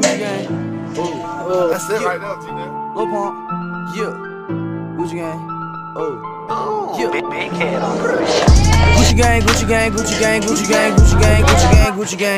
Gucci gang. Oh, That's it yeah. right now, T Lil Pump. Yeah. Gucci gang. Oh. Yeah. Big, big head on Gucci gang, Gucci gang, Gucci gang, Gucci gang, Gucci gang, Gucci gang, Gucci gang.